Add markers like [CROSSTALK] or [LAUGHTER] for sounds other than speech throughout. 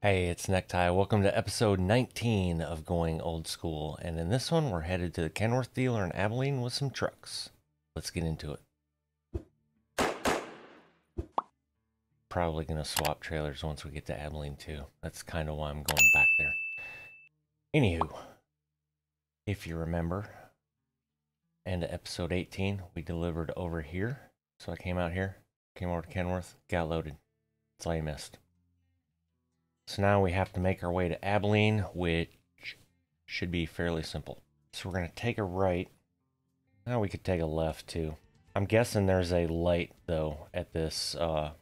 Hey, it's Necktie. Welcome to episode 19 of Going Old School. And in this one, we're headed to the Kenworth dealer in Abilene with some trucks. Let's get into it. Probably going to swap trailers once we get to Abilene, too. That's kind of why I'm going back there. Anywho, if you remember, end of episode 18, we delivered over here. So I came out here, came over to Kenworth, got loaded. That's all you missed. So now we have to make our way to Abilene, which should be fairly simple. So we're going to take a right. Now we could take a left too. I'm guessing there's a light though at this uh,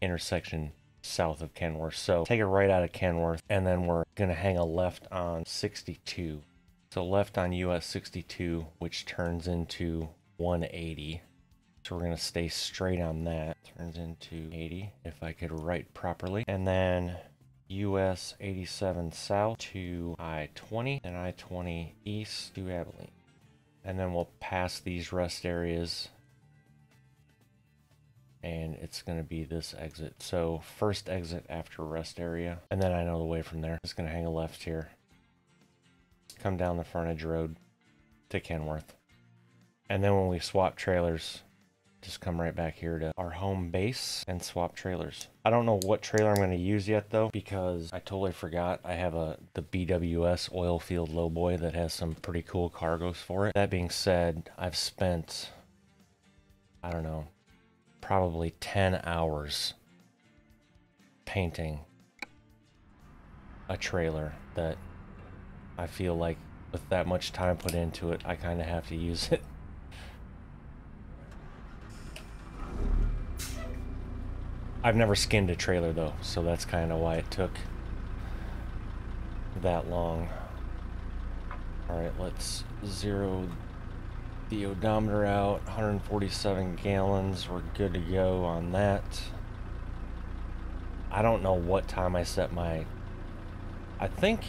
intersection south of Kenworth. So take a right out of Kenworth and then we're going to hang a left on 62. So left on US 62, which turns into 180. So we're going to stay straight on that. Turns into 80 if I could write properly. And then US 87 south to I-20 and I-20 east to Abilene. And then we'll pass these rest areas and it's going to be this exit. So first exit after rest area. And then I know the way from there. It's going to hang a left here. Come down the frontage road to Kenworth. And then when we swap trailers, just come right back here to our home base and swap trailers. I don't know what trailer I'm going to use yet though because I totally forgot I have a the BWS oil field lowboy that has some pretty cool cargoes for it. That being said, I've spent I don't know probably 10 hours painting a trailer that I feel like with that much time put into it, I kind of have to use it. [LAUGHS] I've never skinned a trailer though, so that's kind of why it took that long. Alright, let's zero the odometer out. 147 gallons. We're good to go on that. I don't know what time I set my... I think...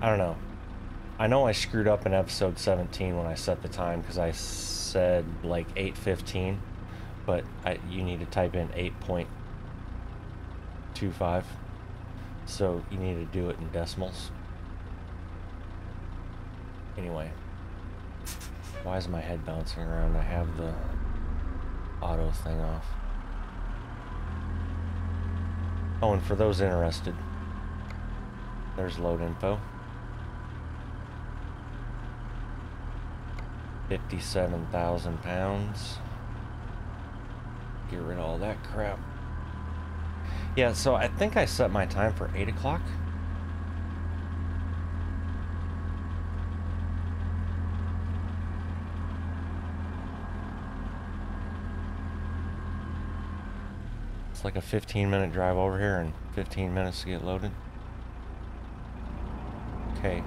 I don't know. I know I screwed up in episode 17 when I set the time because I said like 8.15 but I, you need to type in 8.25 so you need to do it in decimals. Anyway why is my head bouncing around? I have the auto thing off. Oh and for those interested there's load info. 57,000 pounds Get rid of all that crap. Yeah, so I think I set my time for 8 o'clock. It's like a 15 minute drive over here and 15 minutes to get loaded. Okay.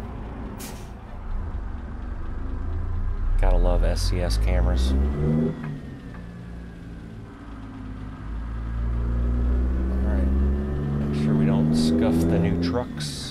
Gotta love SCS cameras. scuff the new trucks.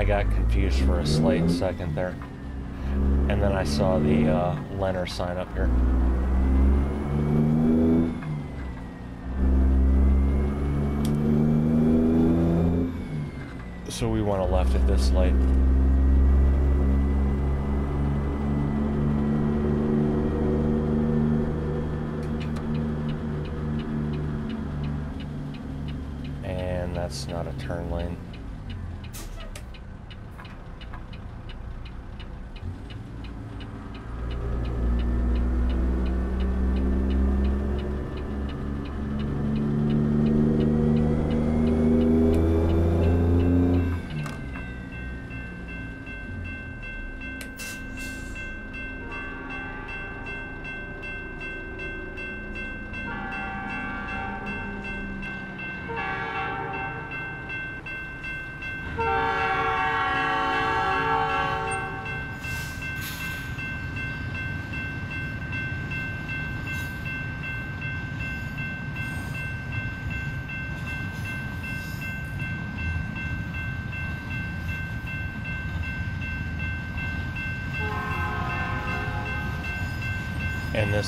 I got confused a slight second there. And then I saw the uh, Lenner sign up here. So we want to left at this light. And that's not a turn lane.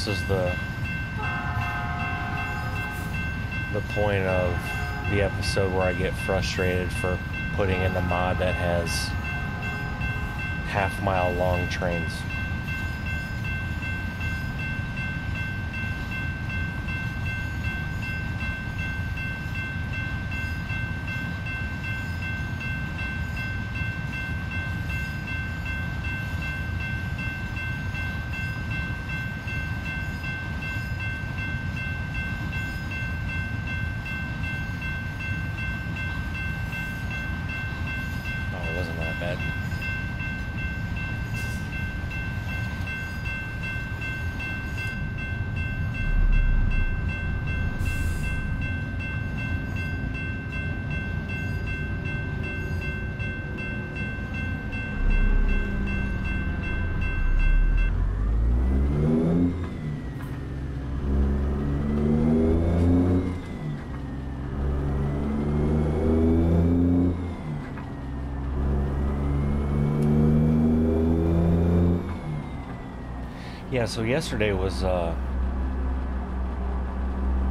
This is the the point of the episode where I get frustrated for putting in the mod that has half mile long trains. Yeah, so yesterday was uh,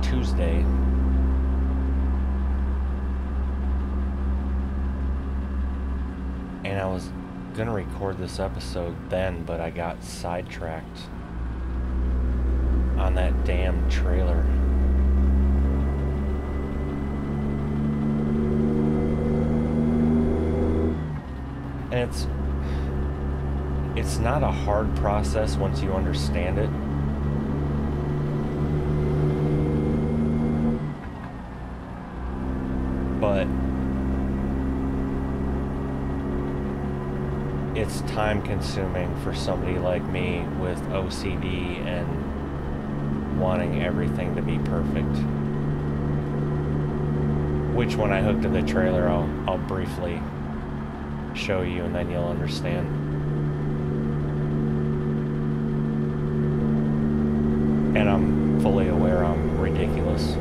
Tuesday. And I was gonna record this episode then, but I got sidetracked on that damn trailer. And it's it's not a hard process once you understand it. But it's time consuming for somebody like me with OCD and wanting everything to be perfect. Which when I hook to the trailer I'll I'll briefly show you and then you'll understand. and I'm fully aware I'm ridiculous.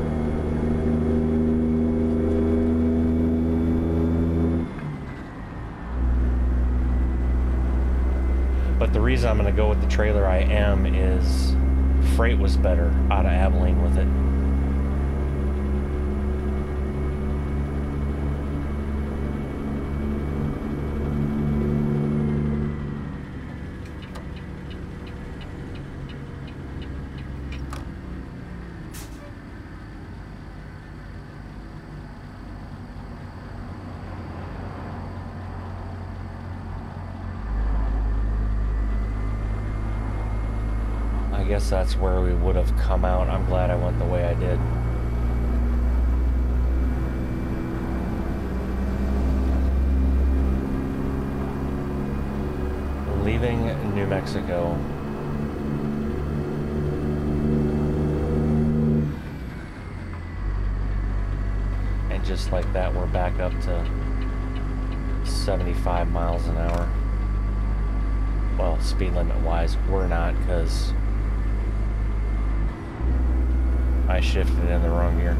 But the reason I'm going to go with the trailer I am is freight was better out of Abilene with it. Guess that's where we would have come out. I'm glad I went the way I did. Leaving New Mexico. And just like that, we're back up to 75 miles an hour. Well, speed limit wise, we're not because I shifted in the wrong gear.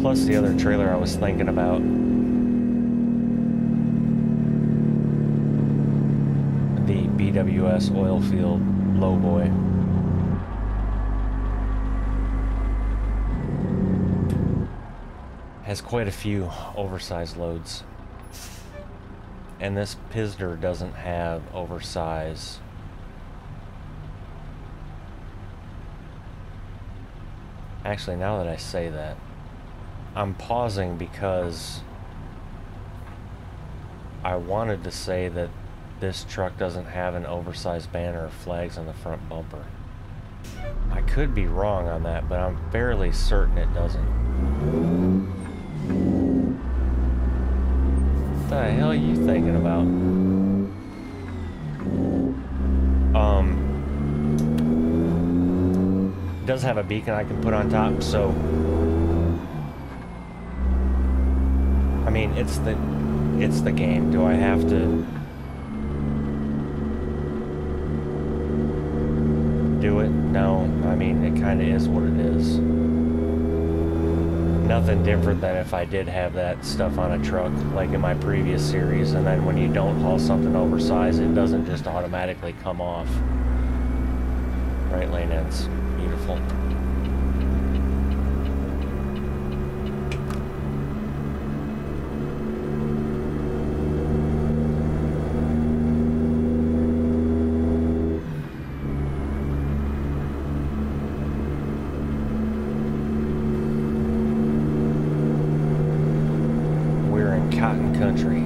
plus the other trailer I was thinking about. BWS oil field lowboy. Has quite a few oversized loads. And this Pizzster doesn't have oversized Actually, now that I say that, I'm pausing because I wanted to say that this truck doesn't have an oversized banner or flags on the front bumper. I could be wrong on that, but I'm fairly certain it doesn't. What the hell are you thinking about? Um, does have a beacon I can put on top, so I mean, it's the it's the game. Do I have to do it? No. I mean, it kind of is what it is. Nothing different than if I did have that stuff on a truck, like in my previous series, and then when you don't haul something oversized, it doesn't just automatically come off. Right lane ends. Beautiful. We're in cotton country.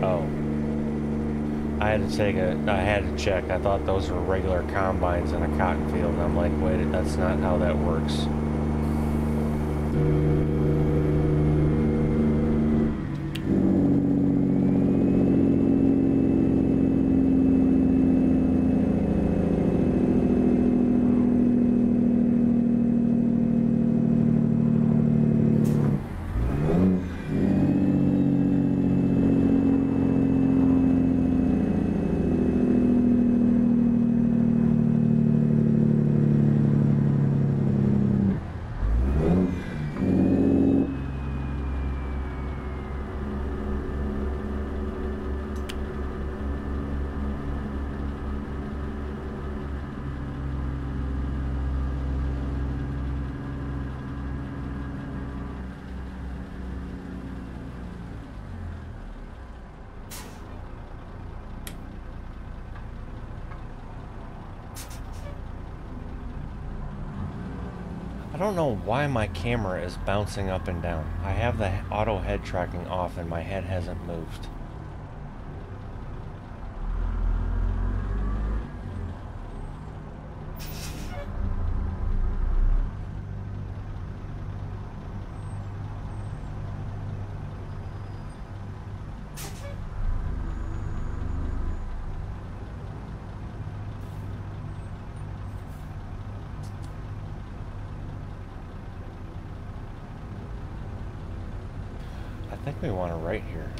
Oh. I had to take a, I had to check. I thought those were regular combines in a cotton field. And I'm like, wait, that's not how that works. Don't know why my camera is bouncing up and down. I have the auto head tracking off and my head hasn't moved. I think we want to right here.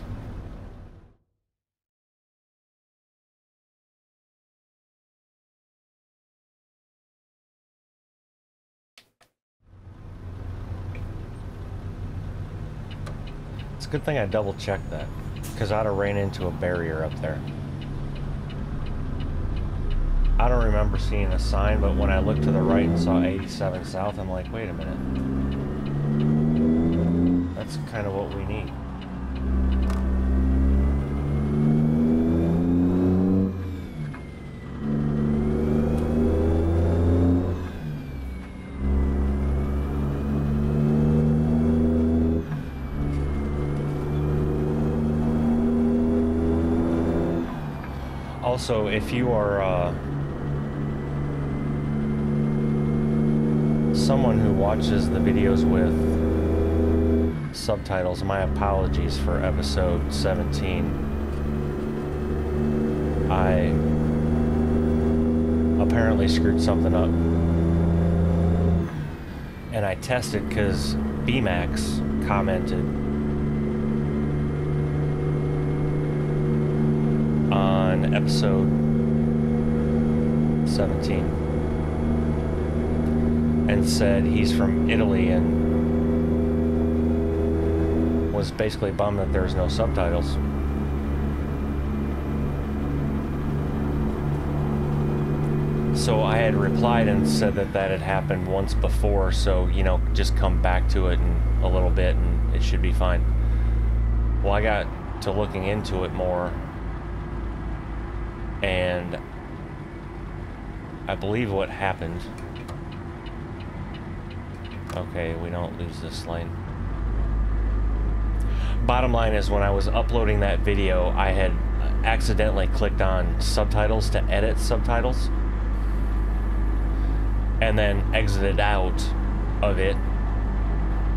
It's a good thing I double checked that, because I'd have ran into a barrier up there. I don't remember seeing a sign, but when I looked to the right and saw 87 South, I'm like, wait a minute. That's kind of what we need. Also, if you are uh, someone who watches the videos with subtitles, my apologies for episode 17. I apparently screwed something up. And I tested because BMAX commented on episode 17 and said he's from Italy and was basically bummed that there's no subtitles. So I had replied and said that that had happened once before, so, you know, just come back to it in a little bit and it should be fine. Well, I got to looking into it more and I believe what happened... Okay, we don't lose this lane. Bottom line is when I was uploading that video, I had accidentally clicked on subtitles to edit subtitles and then exited out of it.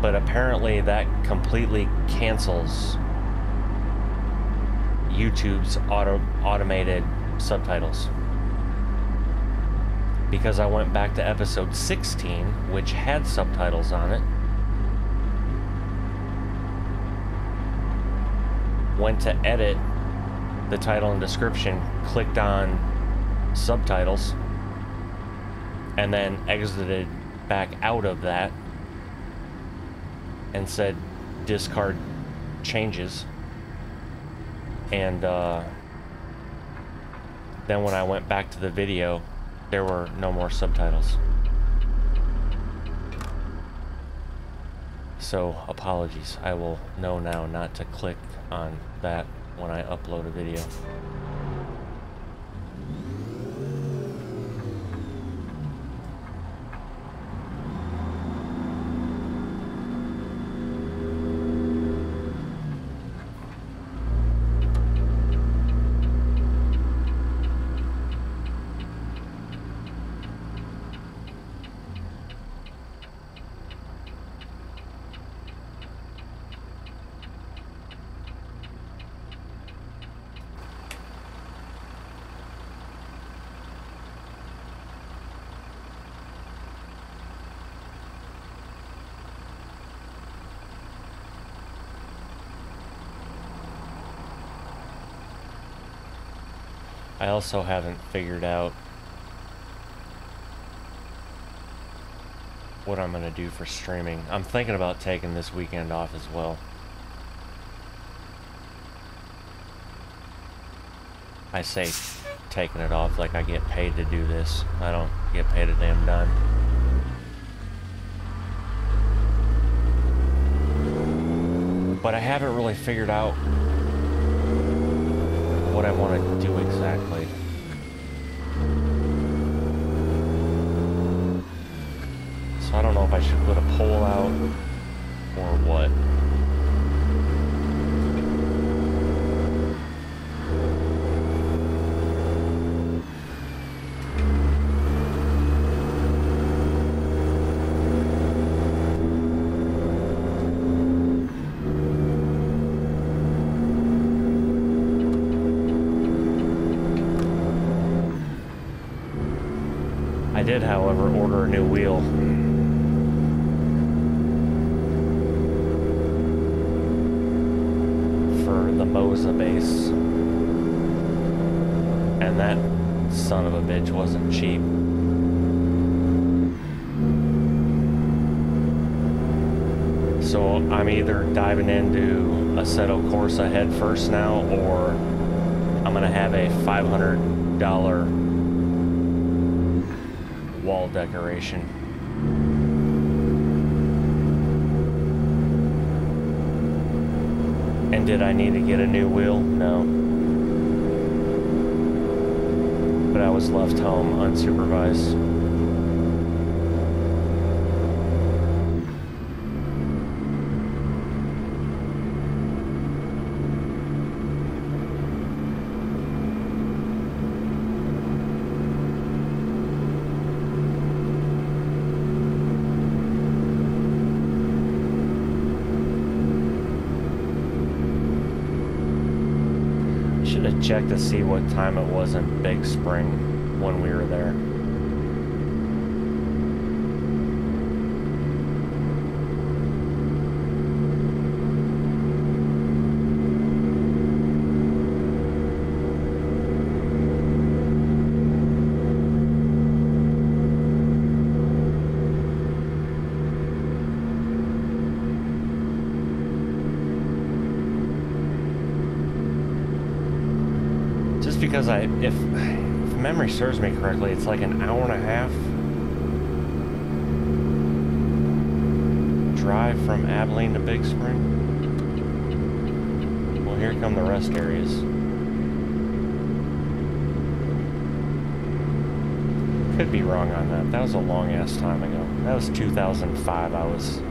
But apparently that completely cancels YouTube's auto automated subtitles. Because I went back to episode 16, which had subtitles on it. Went to edit the title and description, clicked on subtitles, and then exited back out of that and said discard changes and uh, then when I went back to the video there were no more subtitles. So apologies. I will know now not to click on that when I upload a video also haven't figured out what I'm going to do for streaming. I'm thinking about taking this weekend off as well. I say taking it off like I get paid to do this. I don't get paid a damn dime. But I haven't really figured out what I want to do exactly. So I don't know if I should put a pole out or what. I did, however, order a new wheel. For the Moza base. And that son of a bitch wasn't cheap. So I'm either diving into Assetto Corsa head first now, or I'm gonna have a $500 wall decoration. And did I need to get a new wheel? No. But I was left home unsupervised. Checked to see what time it was in Big Spring when we were there. Just because I, if, if memory serves me correctly, it's like an hour and a half drive from Abilene to Big Spring. Well, here come the rest areas. could be wrong on that. That was a long ass time ago. That was 2005. I was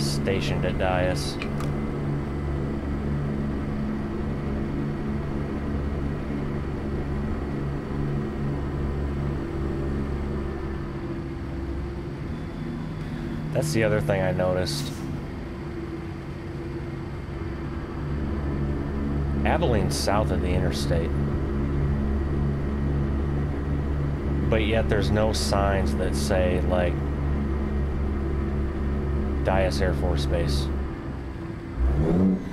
stationed at Dyess. That's the other thing I noticed. Abilene's south of the interstate. But yet there's no signs that say, like, Dyess Air Force Base.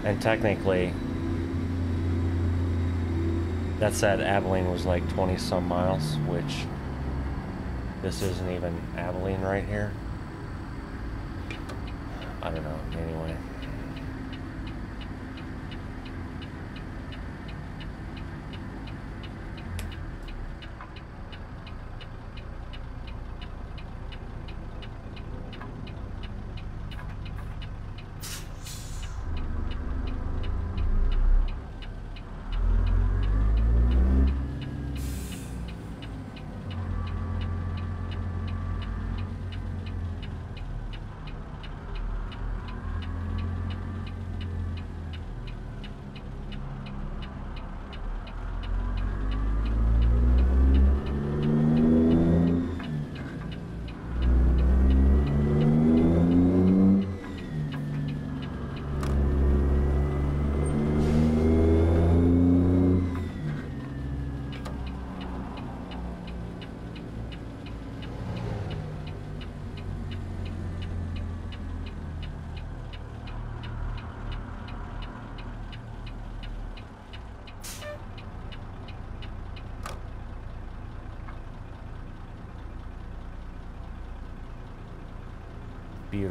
And technically, that said Abilene was like 20 some miles, which this isn't even Abilene right here. I don't know, anyway.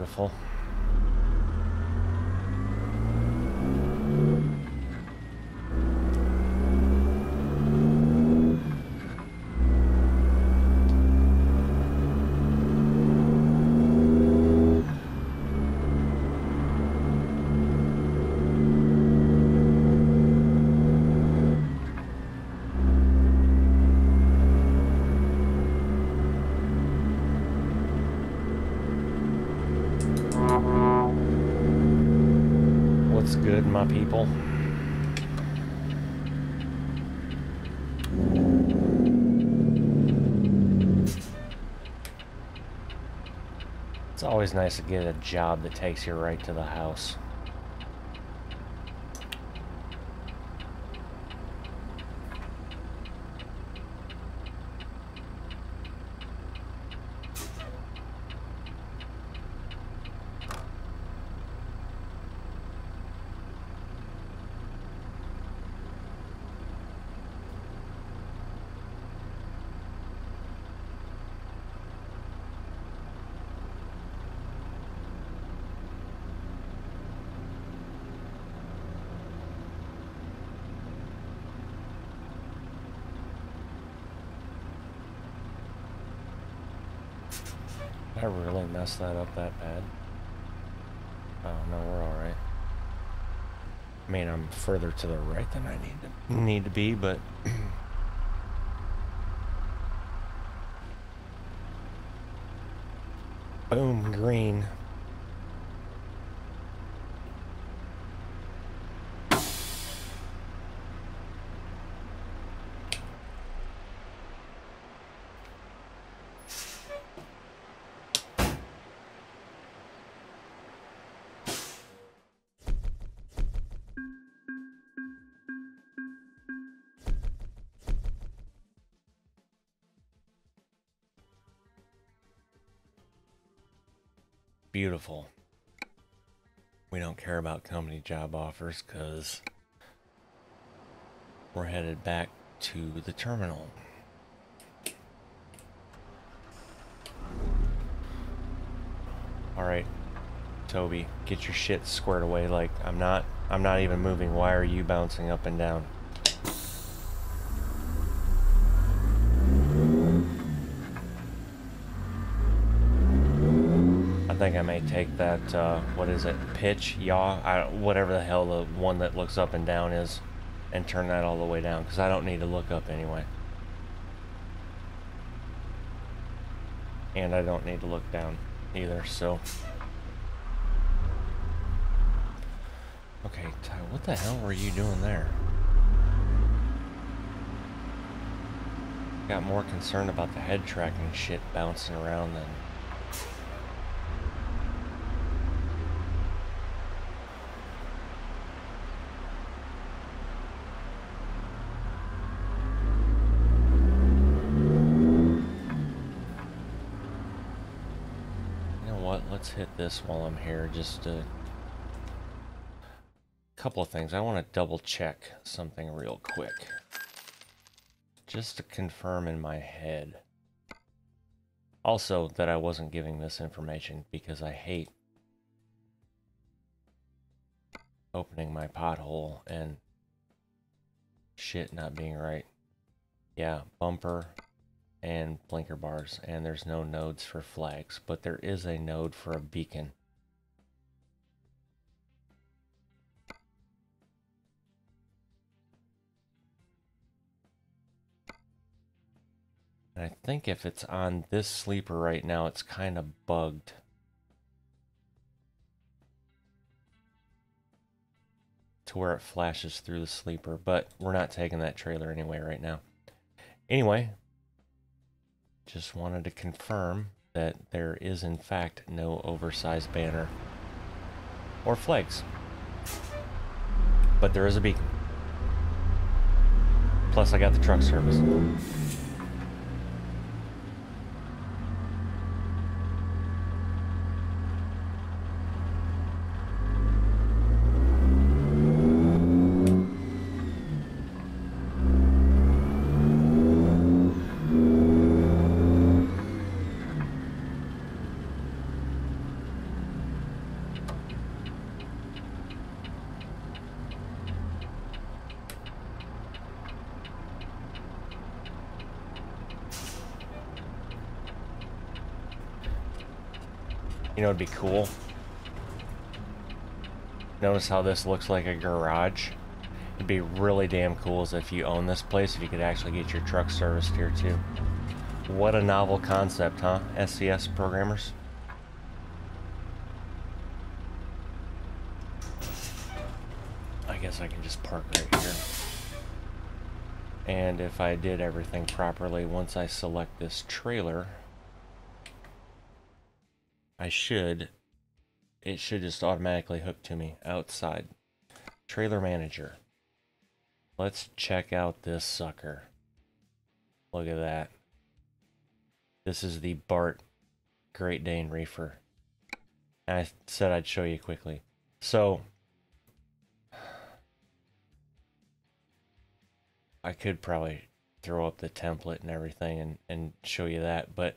Beautiful. What's good, my people? It's always nice to get a job that takes you right to the house. I that up that bad. Oh no, we're alright. I mean, I'm further to the right than I need to need to be, but [CLEARS THROAT] boom, green. Beautiful. We don't care about company job offers because we're headed back to the terminal. Alright, Toby, get your shit squared away. Like, I'm not, I'm not even moving. Why are you bouncing up and down? I think I may take that, uh, what is it, pitch, yaw, I, whatever the hell the one that looks up and down is. and turn that all the way down because I don't need to look up anyway. And I don't need to look down either, so... Okay, Ty, what the hell were you doing there? Got more concerned about the head tracking shit bouncing around than let's hit this while I'm here. Just a couple of things. I want to double check something real quick. Just to confirm in my head. Also, that I wasn't giving this information because I hate opening my pothole and shit not being right. Yeah, bumper, and blinker bars, and there's no nodes for flags, but there is a node for a beacon. And I think if it's on this sleeper right now, it's kind of bugged. To where it flashes through the sleeper, but we're not taking that trailer anyway right now. Anyway, just wanted to confirm that there is in fact no oversized banner or flags. But there is a beacon. Plus I got the truck service. It'd be cool. Notice how this looks like a garage? It'd be really damn cool if you own this place, if you could actually get your truck serviced here too. What a novel concept, huh? SCS programmers? I guess I can just park right here. And if I did everything properly, once I select this trailer, I should, it should just automatically hook to me outside. Trailer manager. Let's check out this sucker. Look at that. This is the B4RT Great Dane Reefer. And I said I'd show you quickly. So, I could probably throw up the template and everything and, and show you that, but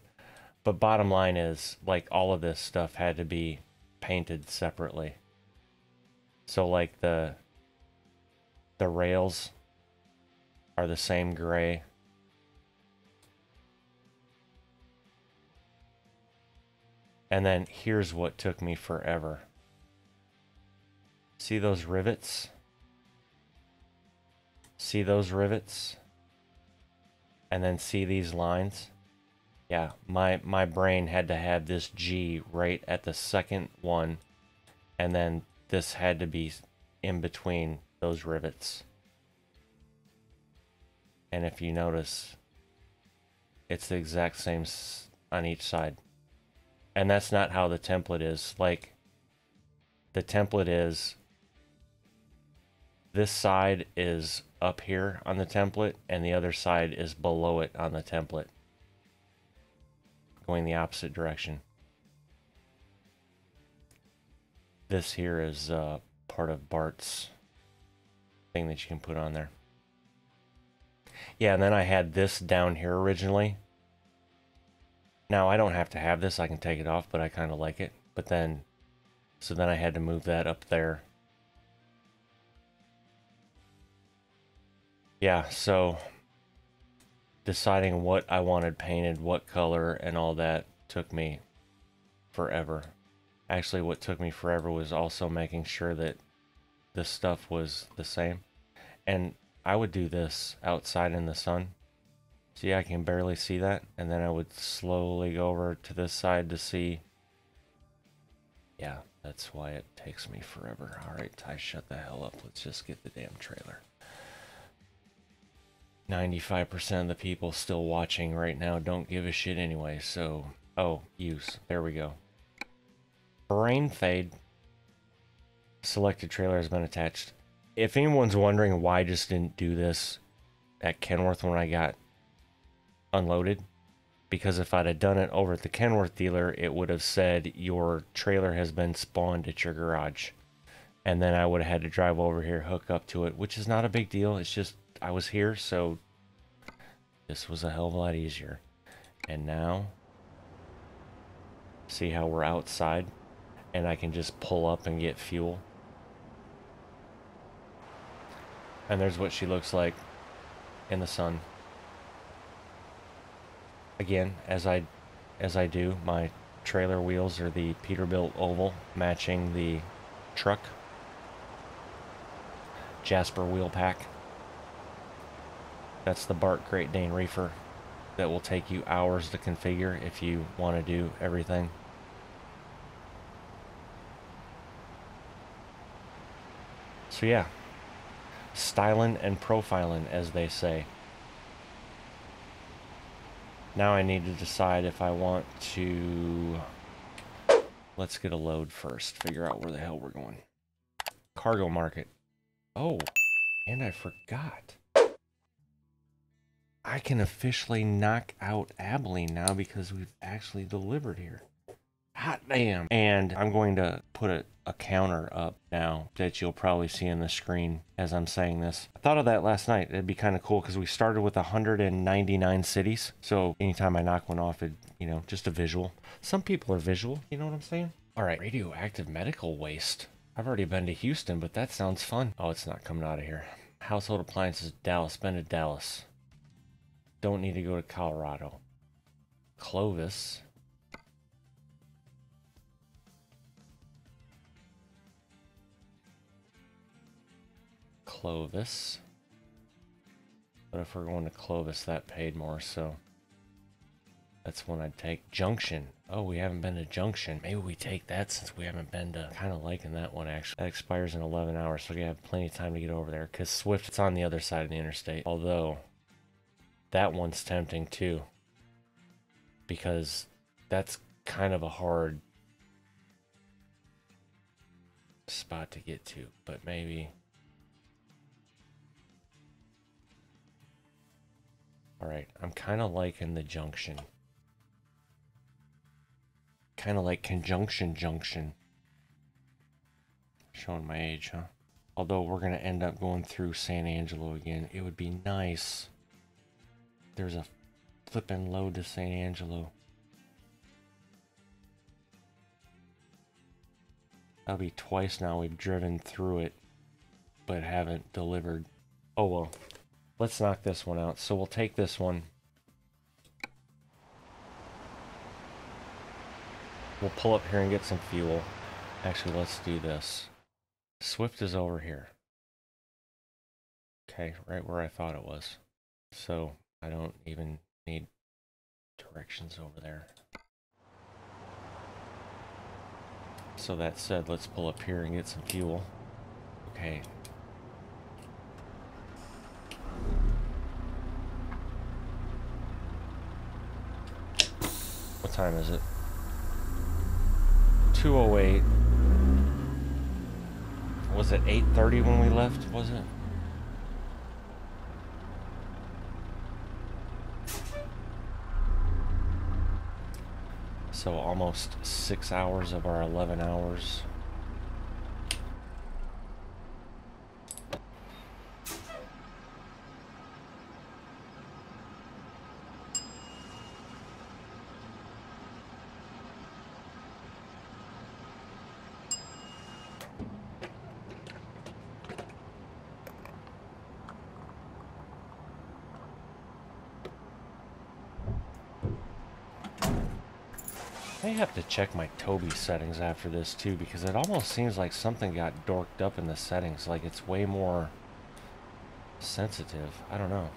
but bottom line is, like, all of this stuff had to be painted separately. So, like, the the rails are the same gray. And then here's what took me forever. See those rivets? See those rivets? And then see these lines? Yeah, my my brain had to have this G right at the second one, and then this had to be in between those rivets. And if you notice, it's the exact same on each side. And that's not how the template is. Like, the template is this side is up here on the template, and the other side is below it on the template going the opposite direction. This here is uh, part of B4RT's thing that you can put on there. Yeah, and then I had this down here originally. Now, I don't have to have this. I can take it off, but I kind of like it. But then, so then I had to move that up there. Yeah, so deciding what I wanted painted, what color, and all that took me forever. Actually, what took me forever was also making sure that the stuff was the same. And I would do this outside in the sun. See, I can barely see that. And then I would slowly go over to this side to see. Yeah, that's why it takes me forever. All right, Ty, shut the hell up. Let's just get the damn trailer. 95% of the people still watching right now don't give a shit anyway, so... Oh, use. There we go. Brain fade. Selected trailer has been attached. If anyone's wondering why I just didn't do this at Kenworth when I got unloaded, because if I'd have done it over at the Kenworth dealer, it would have said your trailer has been spawned at your garage. And then I would have had to drive over here, hook up to it, which is not a big deal. It's just I was here, so this was a hell of a lot easier. And now, see how we're outside and I can just pull up and get fuel. And there's what she looks like in the sun. Again, as I as I do, my trailer wheels are the Peterbilt oval matching the truck. Jasper wheel pack. That's the B4RT Great Dane Reefer that will take you hours to configure if you want to do everything. So yeah, styling and profiling as they say. Now I need to decide if I want to... Let's get a load first. Figure out where the hell we're going. Cargo market. Oh, and I forgot. I can officially knock out Abilene now because we've actually delivered here. Hot damn. And I'm going to put a, a counter up now that you'll probably see on the screen as I'm saying this. I thought of that last night. It'd be kind of cool because we started with 199 cities. So anytime I knock one off, it, you know, just a visual. Some people are visual, you know what I'm saying? All right, radioactive medical waste. I've already been to Houston, but that sounds fun. Oh, it's not coming out of here. Household appliances, Dallas. Been to Dallas. Don't need to go to Colorado. Clovis. Clovis. But if we're going to Clovis, that paid more, so that's one I'd take. Junction. Oh, we haven't been to Junction. Maybe we take that since we haven't been to. Kind of liking that one, actually. That expires in 11 hours, so we have plenty of time to get over there. Because Swift's on the other side of the interstate. Although, that one's tempting, too. Because that's kind of a hard spot to get to. But maybe... Alright, I'm kind of liking the junction. Kind of like conjunction junction. Showing my age, huh? Although we're going to end up going through San Angelo again. It would be nice. There's a flipping load to San Angelo. That'll be twice now we've driven through it, but haven't delivered. Oh well. Let's knock this one out. So we'll take this one. We'll pull up here and get some fuel. Actually, let's do this. Swift is over here. Okay, right where I thought it was. So I don't even need directions over there. So that said, let's pull up here and get some fuel. Okay, What time is it? 208. Was it 8.30 when we left, was it? So almost six hours of our 11 hours. I have to check my Tobii settings after this too because it almost seems like something got dorked up in the settings like it's way more sensitive. I don't know.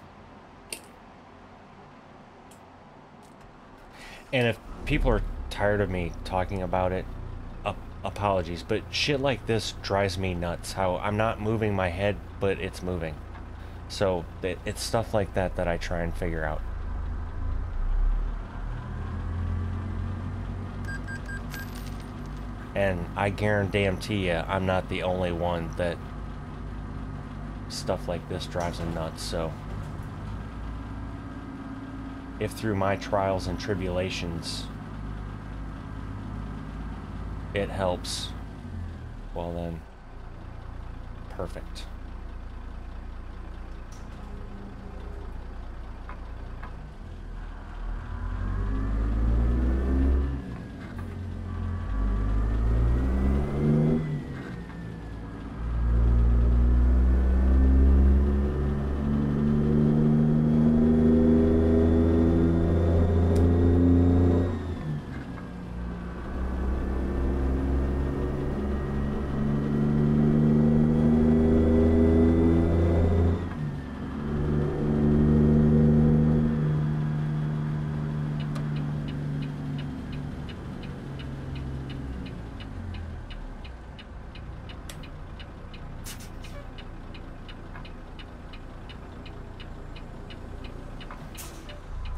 And if people are tired of me talking about it, ap apologies, but shit like this drives me nuts. How I'm not moving my head, but it's moving. So it, it's stuff like that that I try and figure out. And I guarantee you, I'm not the only one that stuff like this drives them nuts, so... If through my trials and tribulations it helps, well then, perfect.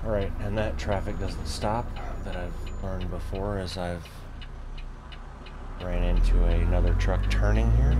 Alright, and that traffic doesn't stop that I've learned before as I've ran into another truck turning here.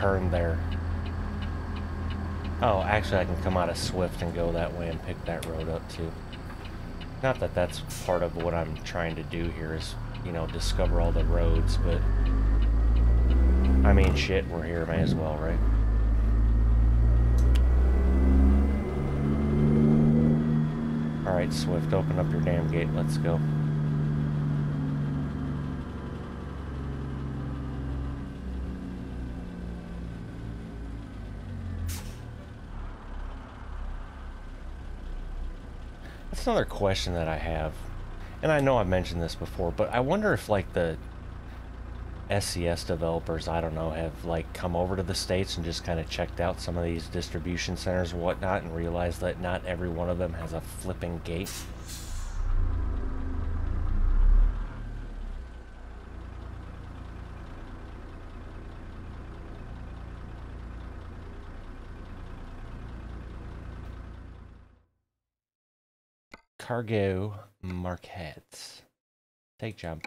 Turned there. Oh, actually I can come out of Swift and go that way and pick that road up too. Not that that's part of what I'm trying to do here is, you know, discover all the roads, but... I mean, shit, we're here, may as well, right? Alright, Swift, open up your damn gate, let's go. That's another question that I have. And I know I've mentioned this before, but I wonder if like the SCS developers, I don't know, have like come over to the States and just kind of checked out some of these distribution centers and whatnot and realized that not every one of them has a flipping gate. Cargo Marquette. Take jump.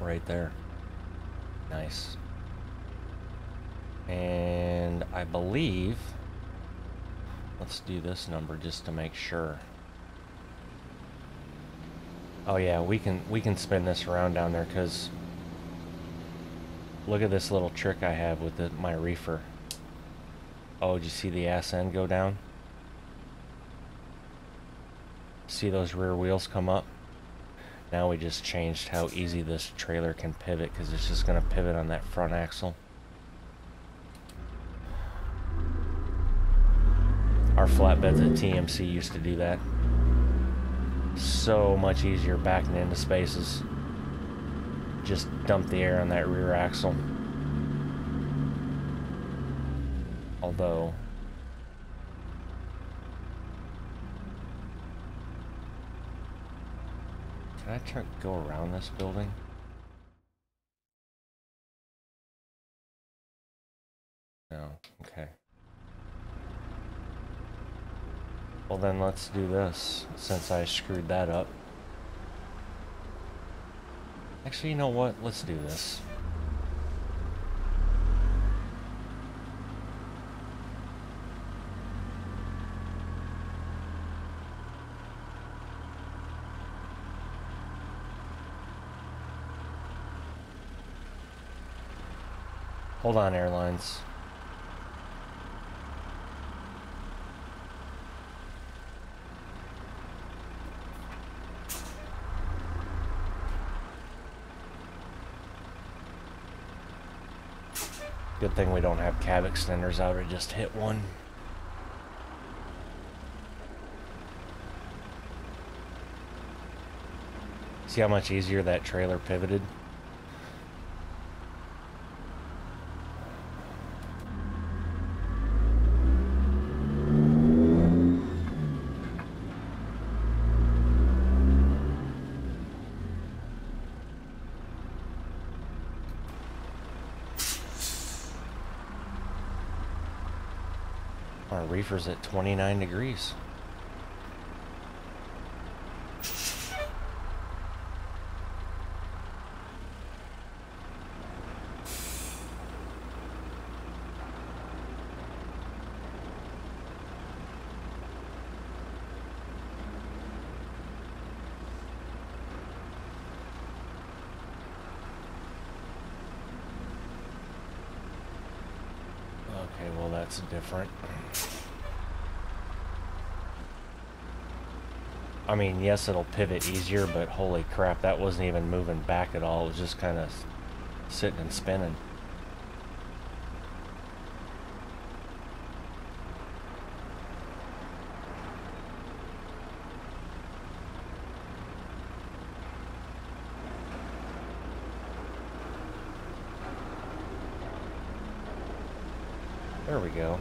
Right there. Nice. And I believe... Let's do this number just to make sure. Oh yeah, we can we can spin this around down there because look at this little trick I have with the, my reefer. Oh, did you see the ass end go down? See those rear wheels come up? Now we just changed how easy this trailer can pivot because it's just going to pivot on that front axle. Our flatbeds at TMC used to do that. So much easier backing into spaces. Just dump the air on that rear axle. Although, Can I try to go around this building? No, okay. Well then let's do this, since I screwed that up. Actually, you know what? Let's do this. On, airlines. Good thing we don't have cab extenders. I would just hit one. See how much easier that trailer pivoted? Our reefer's at 29 degrees. Okay, well that's different. I mean, yes, it'll pivot easier, but holy crap, that wasn't even moving back at all. It was just kind of sitting and spinning. There we go.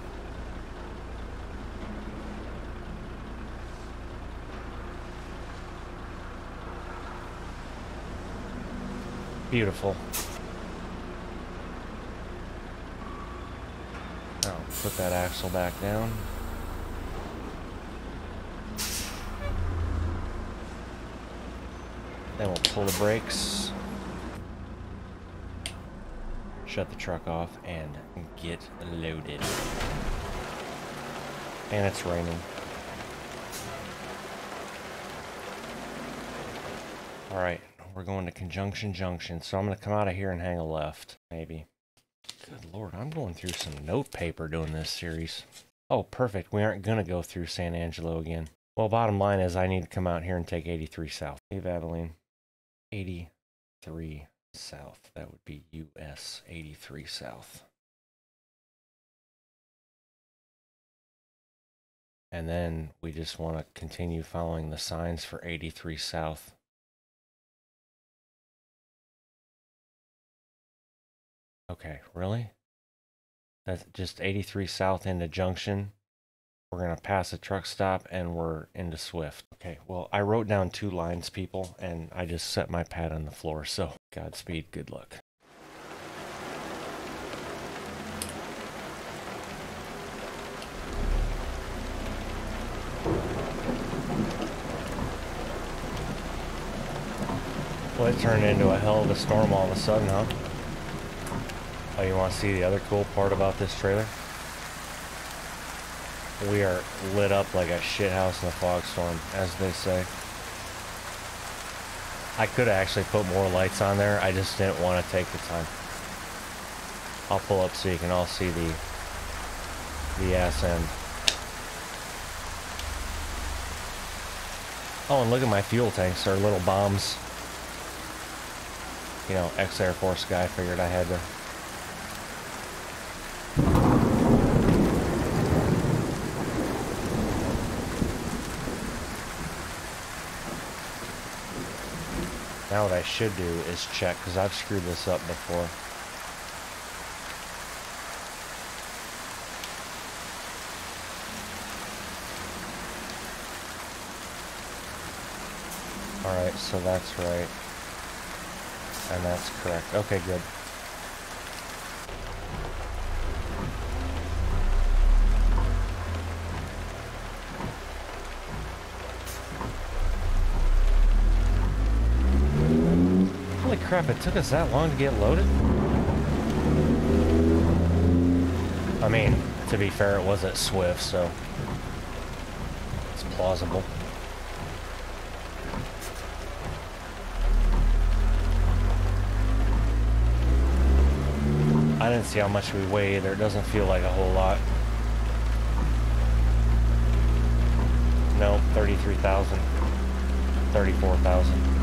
Now, put that axle back down. Then we'll pull the brakes. Shut the truck off and get loaded. And it's raining. Alright, we're going to Conjunction Junction, so I'm going to come out of here and hang a left, maybe. Good lord, I'm going through some note paper doing this series. Oh, perfect, we aren't going to go through San Angelo again. Well, bottom line is I need to come out here and take 83 South. Leave Abilene. 83 South. That would be US 83 South. And then we just want to continue following the signs for 83 South. Okay, really? That's just 83 South into Junction. We're going to pass a truck stop and we're into Swift. Okay, well, I wrote down two lines, people, and I just set my pad on the floor. So, Godspeed, good luck. Well, it turned into a hell of a storm all of a sudden, huh? Oh, you want to see the other cool part about this trailer? We are lit up like a shithouse in a fog storm, as they say. I could actually put more lights on there, I just didn't want to take the time. I'll pull up so you can all see the the ass end. Oh, and look at my fuel tanks, they're little bombs. You know, ex-Air Force guy figured I had to Now what I should do is check, because I've screwed this up before. Alright, so that's right. And that's correct. Okay, good. Crap, it took us that long to get loaded? I mean, to be fair, it was at Swift, so it's plausible. I didn't see how much we weigh either. It doesn't feel like a whole lot. No, 33,000. 34,000.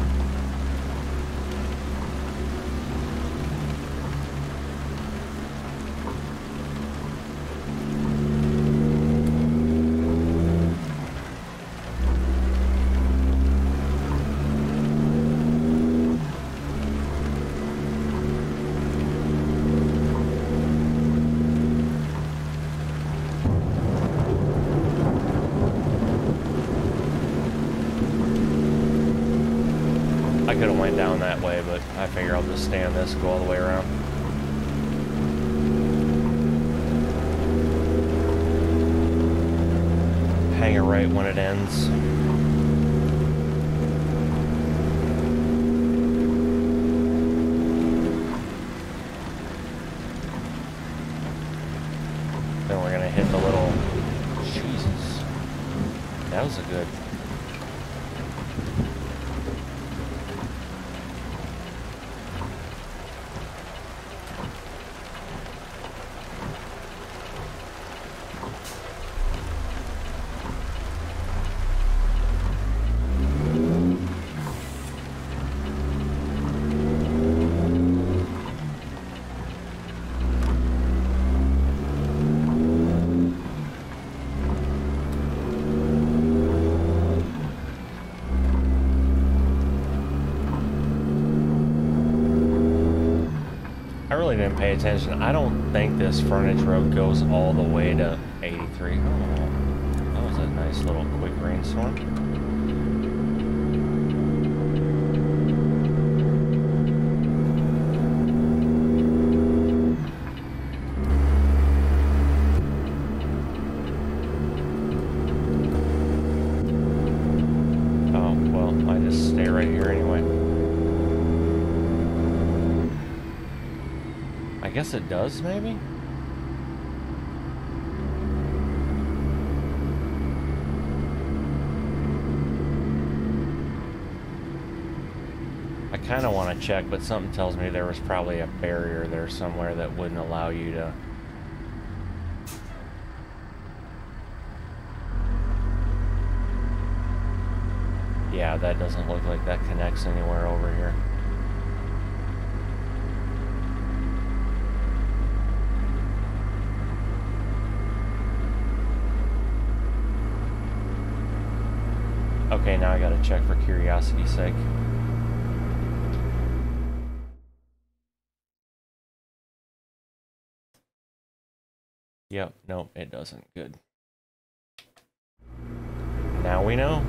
Pay attention. I don't think this frontage road goes all the way to 83. Oh, that was a nice little quick rainstorm. Guess it does, maybe? I kind of want to check, but something tells me there was probably a barrier there somewhere that wouldn't allow you to... Yeah, that doesn't look like that connects anywhere over here. Check for curiosity's sake. Yep, nope, it doesn't. Good. Now we know.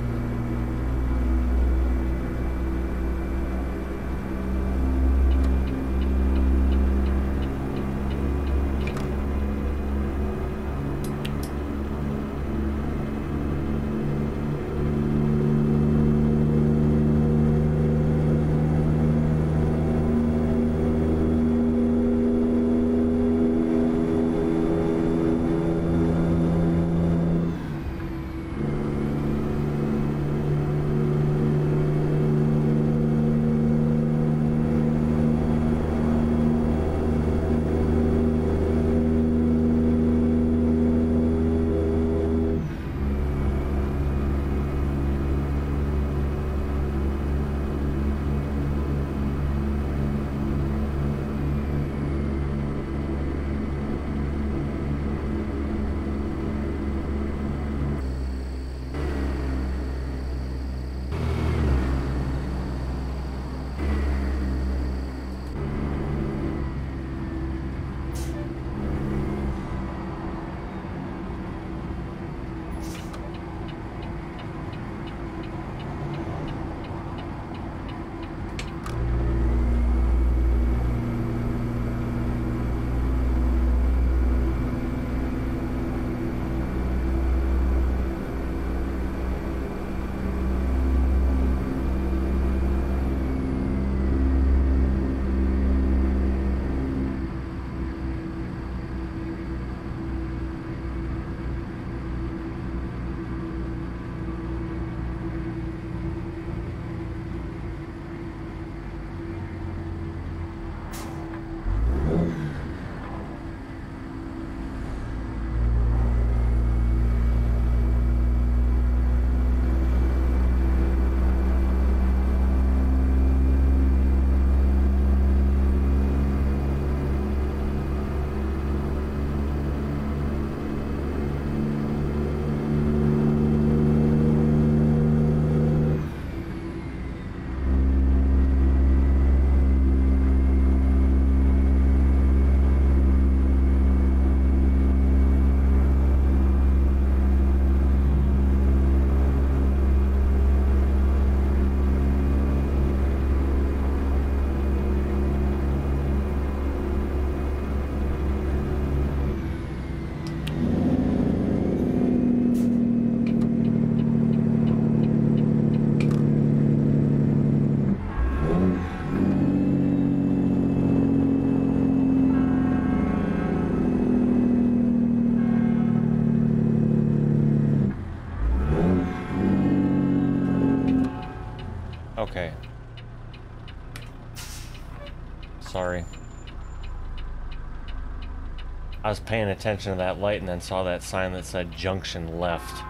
Was paying attention to that light and then saw that sign that said junction left.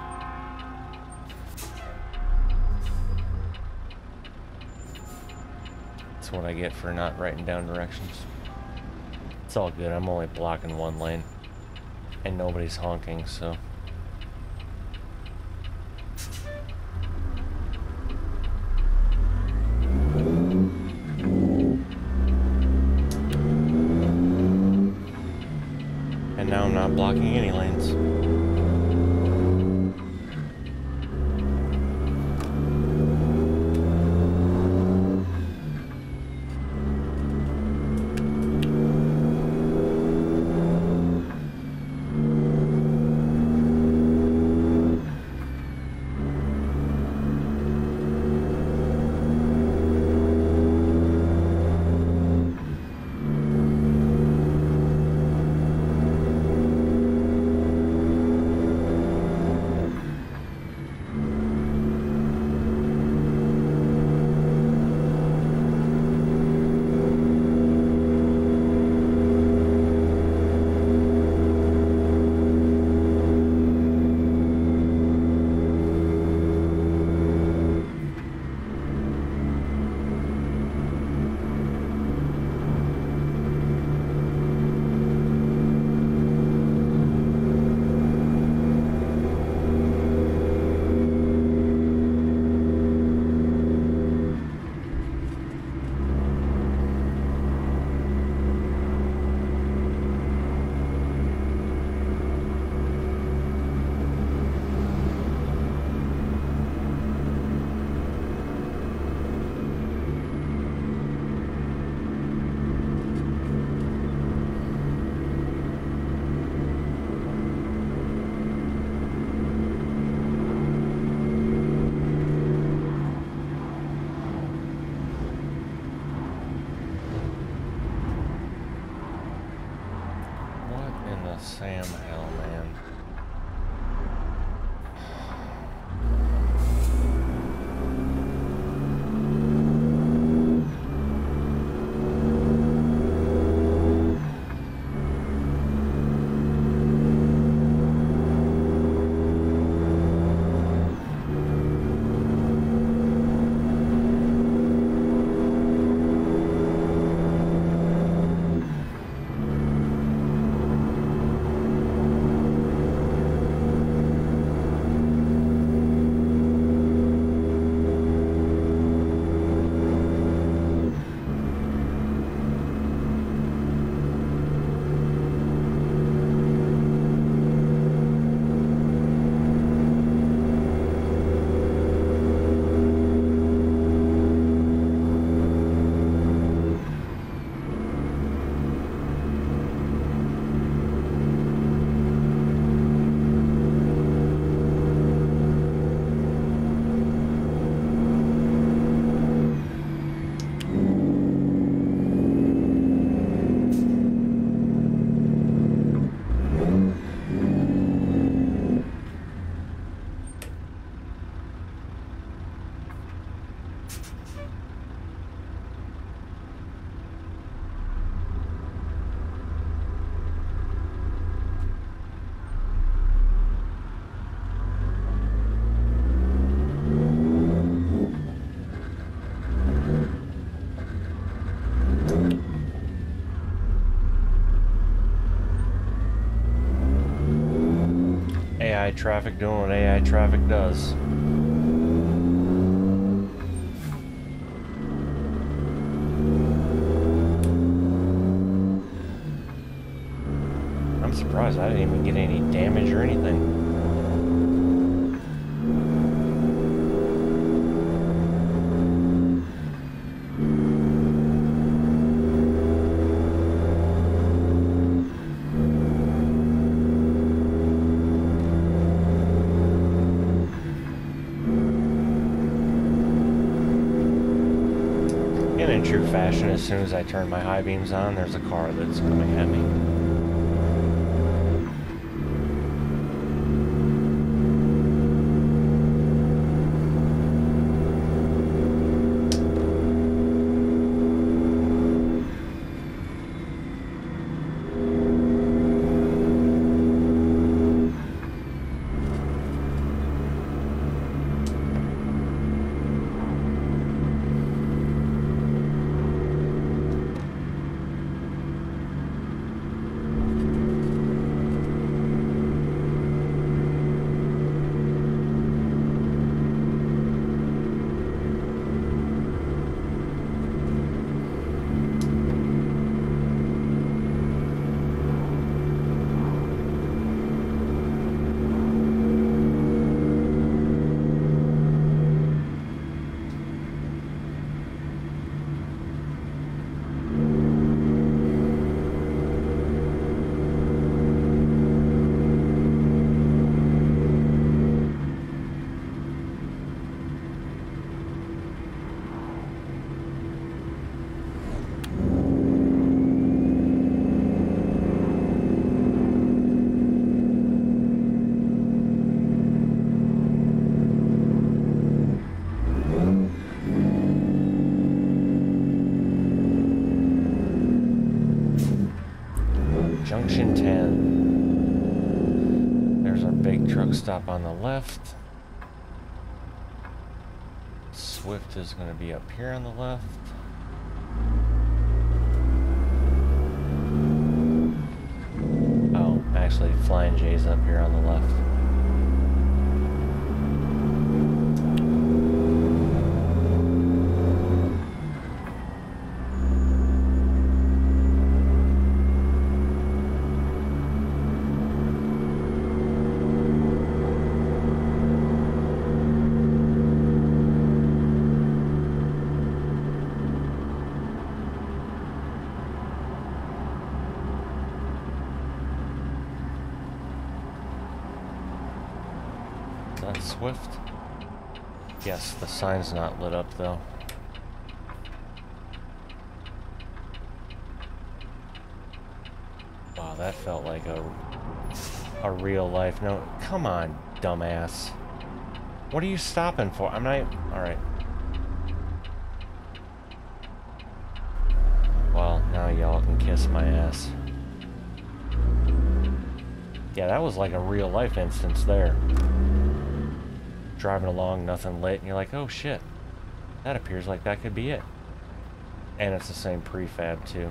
That's what I get for not writing down directions. It's all good, I'm only blocking one lane. And nobody's honking, so... Sam. AI traffic doing what AI traffic does. I'm surprised I didn't even get any damage or anything. fashion, as soon as I turn my high beams on, there's a car that's coming at me. truck stop on the left. Swift is going to be up here on the left. Oh, actually, Flying J's up here on the left. that Swift? Yes, the sign's not lit up though. Wow, that felt like a a real life no come on, dumbass. What are you stopping for? I'm not alright. Well, now y'all can kiss my ass. Yeah, that was like a real life instance there driving along, nothing lit, and you're like, oh shit, that appears like that could be it. And it's the same prefab too.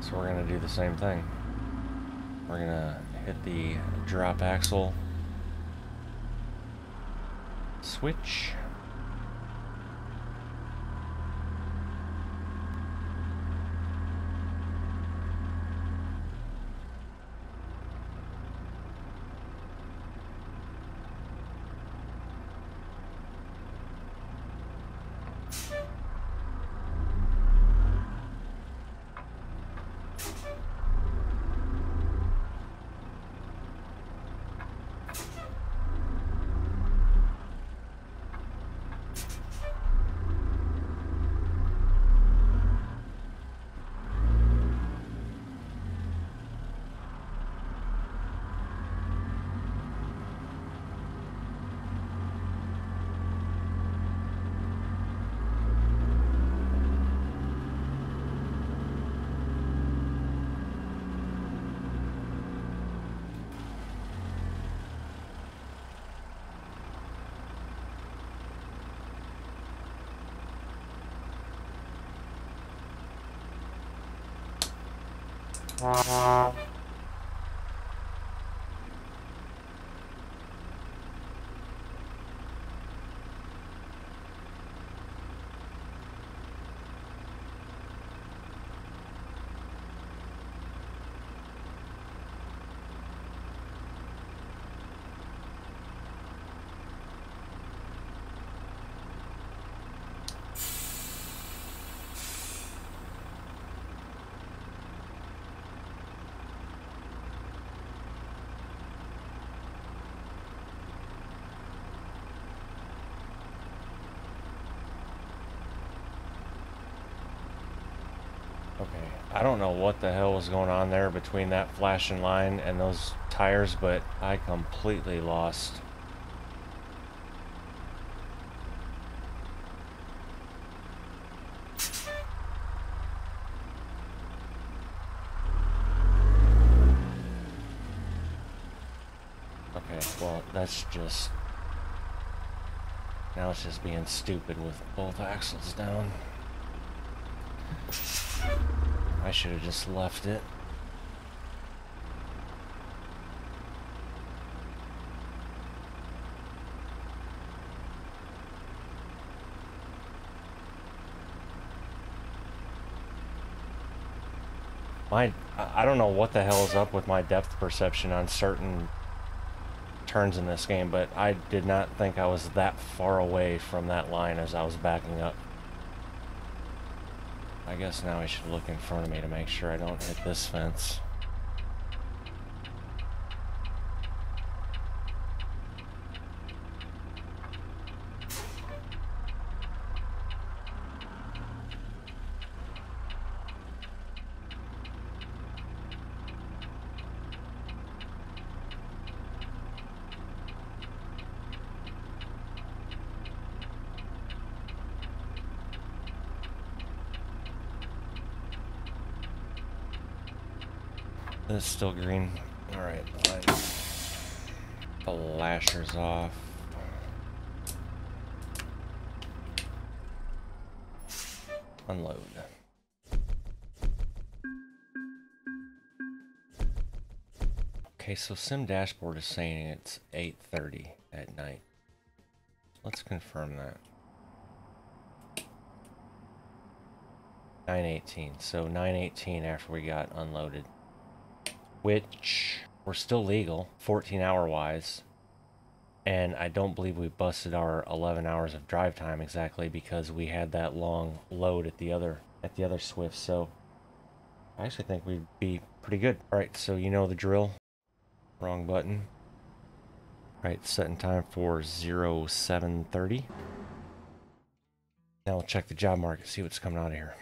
So we're gonna do the same thing. We're gonna hit the drop axle switch. I don't know what the hell was going on there between that flashing line and those tires, but I completely lost. Okay, well, that's just... Now it's just being stupid with both axles down. I should have just left it. My, I don't know what the hell is up with my depth perception on certain turns in this game, but I did not think I was that far away from that line as I was backing up. I guess now I should look in front of me to make sure I don't hit this fence. It's still green. Alright, the lashers off. Unload. Okay, so Sim Dashboard is saying it's 8.30 at night. Let's confirm that. 9.18, so 9.18 after we got unloaded. Which, we're still legal, 14 hour wise. And I don't believe we busted our 11 hours of drive time exactly because we had that long load at the other at the other Swift. So I actually think we'd be pretty good. All right, so you know the drill. Wrong button. All right, setting time for 0730. Now we'll check the job market, see what's coming out of here.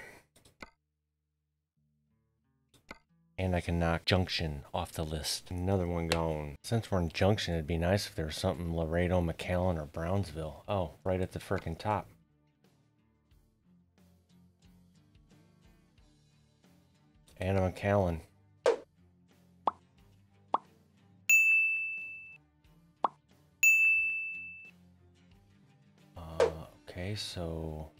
And I can knock Junction off the list. Another one gone. Since we're in Junction, it'd be nice if there was something Laredo, McAllen, or Brownsville. Oh, right at the frickin' top. Anna McAllen. Uh, okay, so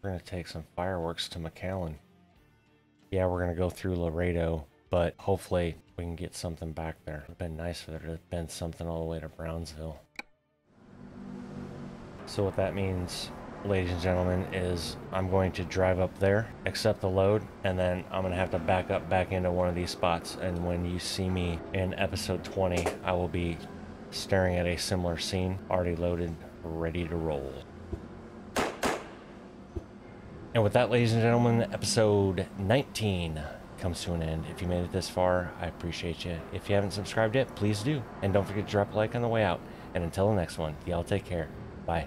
we're gonna take some fireworks to McAllen yeah, we're going to go through Laredo, but hopefully we can get something back there. It'd been nice for there have been something all the way to Brownsville. So what that means, ladies and gentlemen, is I'm going to drive up there, accept the load, and then I'm going to have to back up back into one of these spots. And when you see me in episode 20, I will be staring at a similar scene, already loaded, ready to roll. And with that, ladies and gentlemen, episode 19 comes to an end. If you made it this far, I appreciate you. If you haven't subscribed yet, please do. And don't forget to drop a like on the way out. And until the next one, y'all take care. Bye.